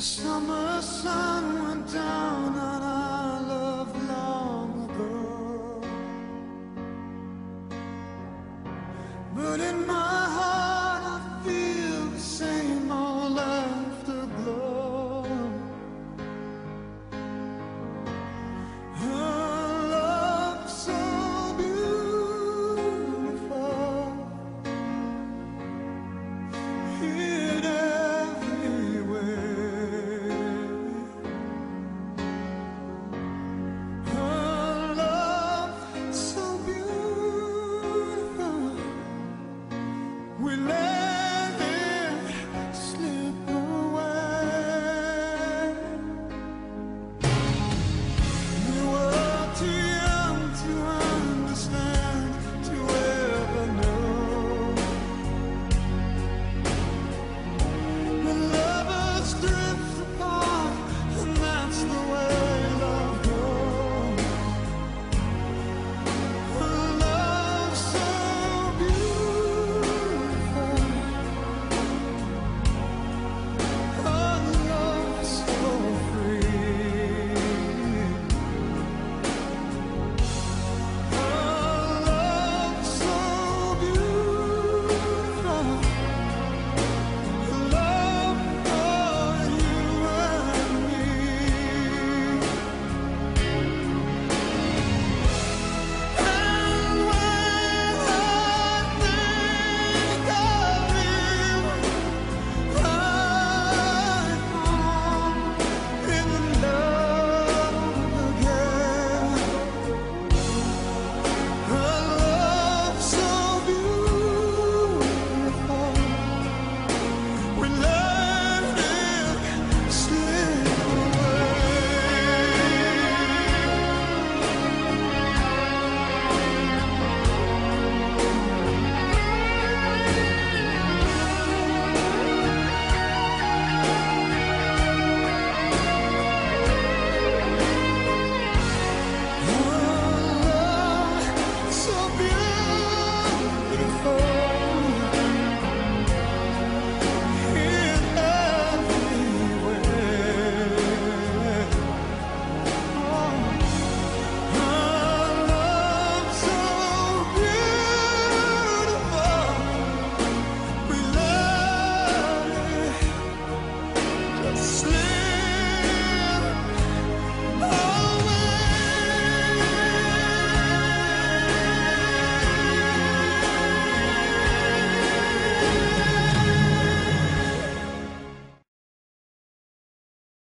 The summer sun went down on our love long ago. But in my.